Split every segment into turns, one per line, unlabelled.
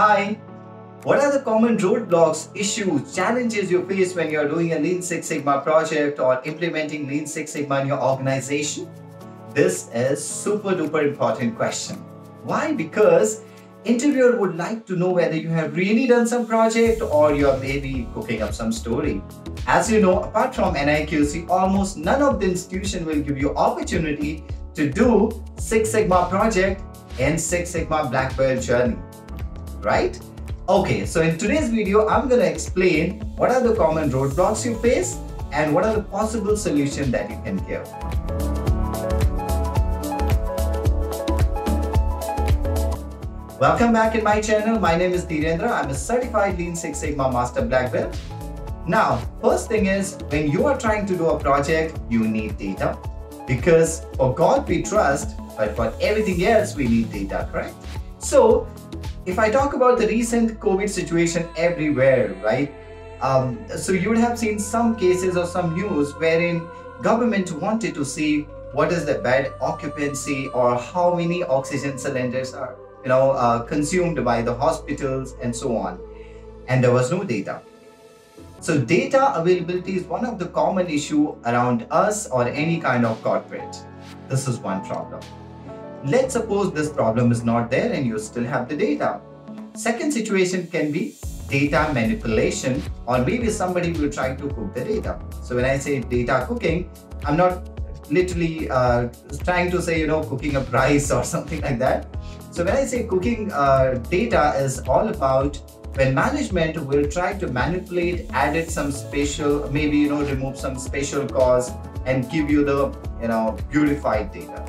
Hi. What are the common roadblocks, issues, challenges you face when you're doing a Lean Six Sigma project or implementing Lean Six Sigma in your organization? This is super duper important question. Why? Because interviewer would like to know whether you have really done some project or you're maybe cooking up some story. As you know, apart from NIQC, almost none of the institution will give you opportunity to do Six Sigma project and Six Sigma Black Belt journey, right? Okay, so in today's video, I'm going to explain what are the common roadblocks you face and what are the possible solutions that you can give. Welcome back in my channel. My name is Dheerendra. I'm a certified Lean Six Sigma Master Black Belt. Now, first thing is when you are trying to do a project, you need data because for God we trust, but for everything else we need data, correct? So if I talk about the recent COVID situation everywhere, right? Um, so you would have seen some cases or some news wherein government wanted to see what is the bed occupancy or how many oxygen cylinders are you know uh, consumed by the hospitals and so on. And there was no data. So data availability is one of the common issue around us or any kind of corporate. This is one problem let's suppose this problem is not there and you still have the data. Second situation can be data manipulation or maybe somebody will try to cook the data. So when i say data cooking i'm not literally uh, trying to say you know cooking a rice or something like that. So when I say cooking uh, data is all about when management will try to manipulate, added some special, maybe you know remove some special cause and give you the you know purified data.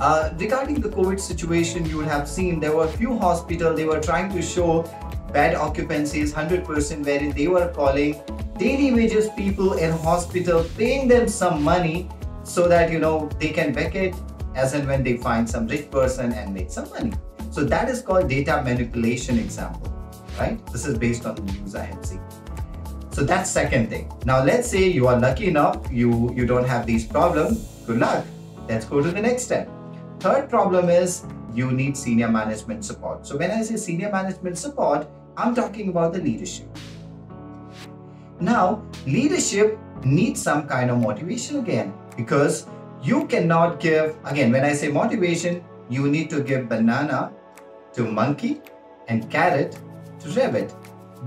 Uh, regarding the COVID situation, you would have seen there were a few hospitals they were trying to show bed occupancies 100% wherein they were calling daily wages people in hospital paying them some money so that you know they can vacate as and when they find some rich person and make some money. So that is called data manipulation example, right? This is based on the news I have seen. So that's second thing. Now let's say you are lucky enough, you, you don't have these problems, good luck. Let's go to the next step. Third problem is you need senior management support. So when I say senior management support, I'm talking about the leadership. Now, leadership needs some kind of motivation again because you cannot give, again, when I say motivation, you need to give banana to monkey and carrot to rabbit.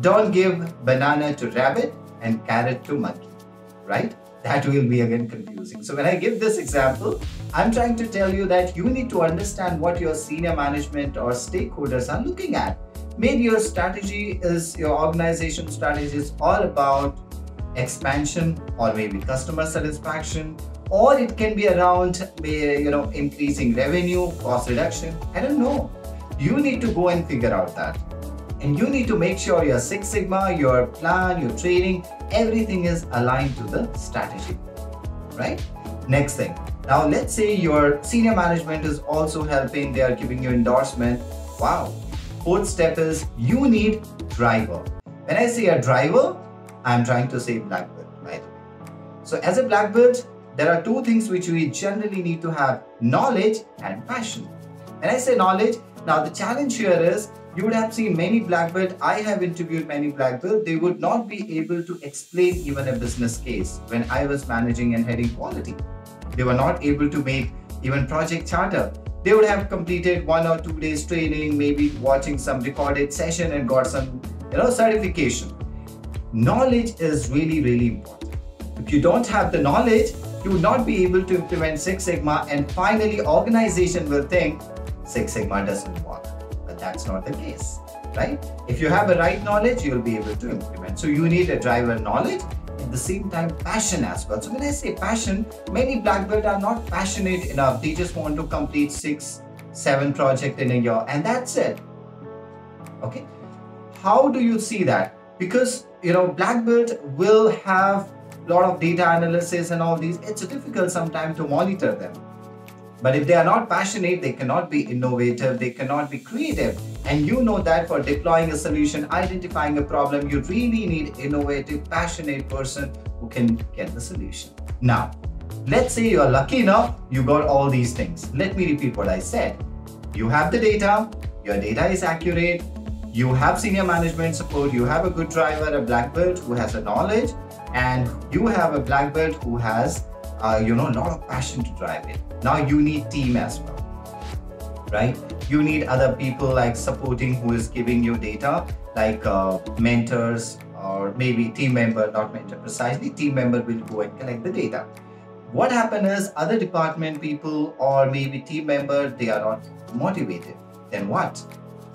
Don't give banana to rabbit and carrot to monkey, right? That will be again confusing. So when I give this example, I'm trying to tell you that you need to understand what your senior management or stakeholders are looking at. Maybe your strategy is, your organization strategy is all about expansion or maybe customer satisfaction or it can be around you know increasing revenue cost reduction i don't know you need to go and figure out that and you need to make sure your six sigma your plan your training everything is aligned to the strategy. Right? Next thing. Now let's say your senior management is also helping they are giving you endorsement. Wow. Fourth step is you need driver. When i say a driver i'm trying to say black belt right? So as a black belt there are two things which we generally need to have knowledge and passion. When I say knowledge, now the challenge here is you would have seen many black belt. I have interviewed many black belt. They would not be able to explain even a business case when I was managing and heading quality. They were not able to make even project charter. They would have completed one or two days training, maybe watching some recorded session and got some you know certification. Knowledge is really, really important. If you don't have the knowledge, you would not be able to implement Six Sigma and finally organization will think Six Sigma doesn't work. That's not the case, right? If you have the right knowledge, you'll be able to implement. So you need a driver knowledge at the same time passion as well. So when I say passion, many black belt are not passionate enough. They just want to complete six, seven project in a year and that's it. Okay. How do you see that? Because you know, black belt will have a lot of data analysis and all these, it's difficult sometimes to monitor them. But if they are not passionate, they cannot be innovative, they cannot be creative. And you know that for deploying a solution, identifying a problem, you really need innovative, passionate person who can get the solution. Now, let's say you're lucky enough, you got all these things. Let me repeat what I said. You have the data, your data is accurate, you have senior management support, you have a good driver, a black belt who has a knowledge, and you have a black belt who has, uh, you know, a lot of passion to drive it. Now you need team as well, right? You need other people like supporting who is giving you data, like uh, mentors or maybe team member, not mentor precisely, team member will go and collect the data. What happened is other department people or maybe team member, they are not motivated. Then what?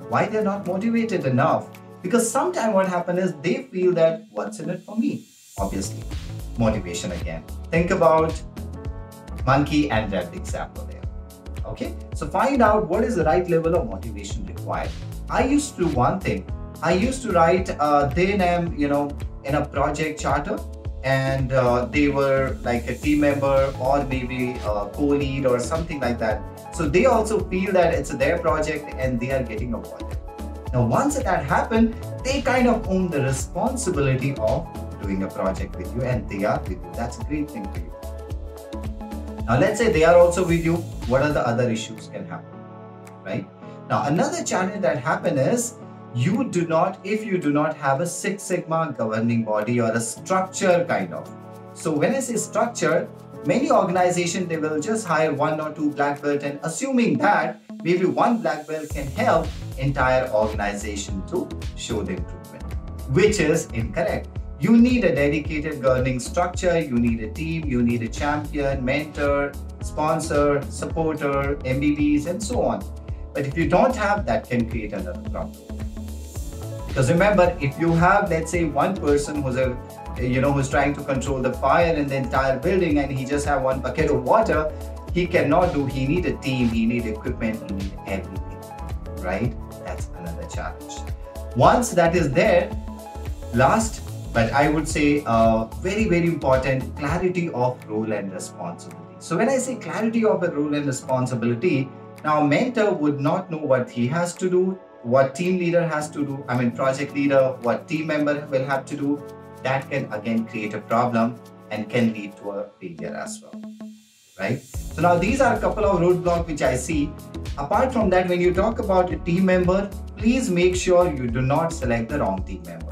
Why they're not motivated enough? Because sometimes what happens is they feel that what's in it for me? Obviously, motivation again. Think about monkey and red example there. Okay, so find out what is the right level of motivation required. I used to do one thing. I used to write uh, their name, you know, in a project charter and uh, they were like a team member or maybe a co-lead or something like that. So they also feel that it's their project and they are getting awarded. Now, once that happened, they kind of own the responsibility of doing a project with you and they are with you. That's a great thing for you. Now, let's say they are also with you. What are the other issues can happen, right? Now, another challenge that happen is you do not, if you do not have a Six Sigma governing body or a structure kind of. So when I say structure, many organizations, they will just hire one or two black belt and assuming that maybe one black belt can help entire organization to show the improvement, which is incorrect. You need a dedicated governing structure, you need a team, you need a champion, mentor, sponsor, supporter, MBBs, and so on. But if you don't have, that can create another problem. Because remember, if you have, let's say, one person who's a you know who's trying to control the fire in the entire building and he just have one bucket of water, he cannot do. He need a team, he need equipment, he need everything. Right? That's another challenge. Once that is there, last but I would say very very important clarity of role and responsibility. So when I say clarity of a role and responsibility, now mentor would not know what he has to do what team leader has to do, I mean project leader, what team member will have to do, that can again create a problem and can lead to a failure as well. Right? So now these are a couple of roadblocks which I see. Apart from that, when you talk about a team member, please make sure you do not select the wrong team member.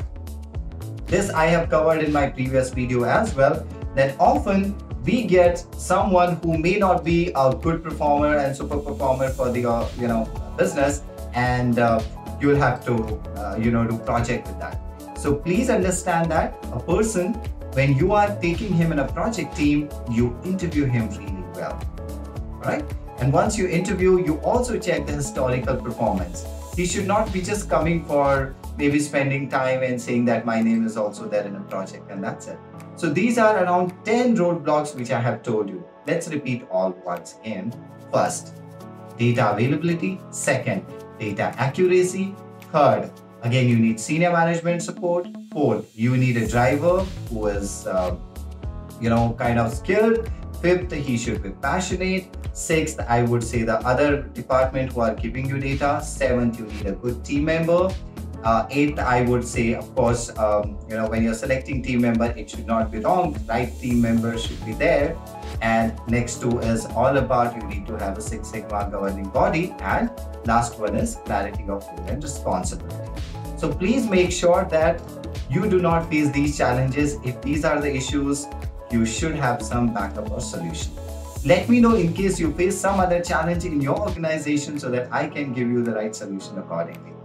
This I have covered in my previous video as well, that often we get someone who may not be a good performer and super performer for the uh, you know business and uh, you will have to uh, you know do project with that. So please understand that a person when you are taking him in a project team you interview him really well right? And once you interview you also check the historical performance. He should not be just coming for maybe spending time and saying that my name is also there in a project and that's it so these are around 10 roadblocks which i have told you let's repeat all once again first data availability second data accuracy. Third, again, you need senior management support. Fourth, you need a driver who is, uh, you know, kind of skilled. Fifth, he should be passionate. Sixth, I would say the other department who are giving you data. Seventh, you need a good team member. Uh, eighth, I would say, of course, um, you know, when you're selecting team member, it should not be wrong. Right team member should be there. And next two is all about you need to have a Six Sigma governing body. And last one is clarity of role and responsibility. So please make sure that you do not face these challenges. If these are the issues, you should have some backup or solution. Let me know in case you face some other challenge in your organization so that I can give you the right solution accordingly.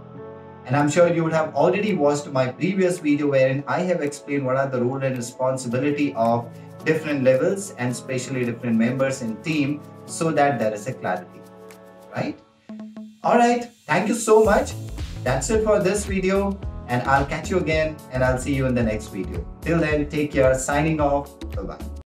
And I'm sure you would have already watched my previous video wherein I have explained what are the role and responsibility of different levels and especially different members in team so that there is a clarity, right? All right, thank you so much. That's it for this video and I'll catch you again and I'll see you in the next video. Till then, take care, signing off, bye-bye.